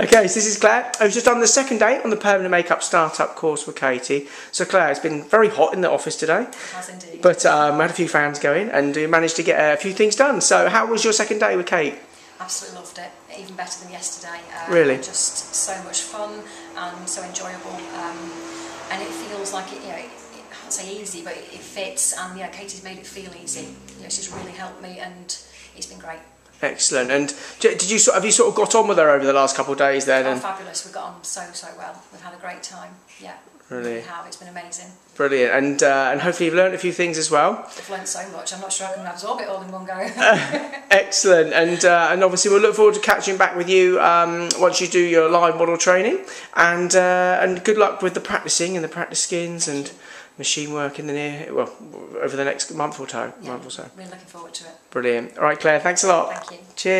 Okay, so this is Clare. I was just on the second day on the permanent makeup startup course with Katy. So Clare, it's been very hot in the office today, Has indeed. but um, I had a few fans going and we managed to get a few things done. So how was your second day with Kate? Absolutely loved it. Even better than yesterday. Um, Really? Just so much fun and so enjoyable. Um, and it feels like it, you know, it, it, I'd say easy, but it, it fits. And yeah, Katy's made it feel easy. You know, she's really helped me, and it's been great. Excellent. And did you sort have you sort of got on with her over the last couple of days then? Oh, And fabulous. We've got on so so well. We've had a great time. Yeah. Really? We have. It's been amazing. brilliant. And uh, and hopefully you've learned a few things as well. I've learned so much. I'm not sure I can absorb it all in one go. Excellent. And uh, and obviously we'll look forward to catching back with you um, once you do your live model training. And uh, and good luck with the practicing and the practice skins and machine work in the near well over the next month or so. yeah. Month or so. Really looking forward to it. Brilliant. All right, Clare. Thanks a lot. Thank you. Cheers.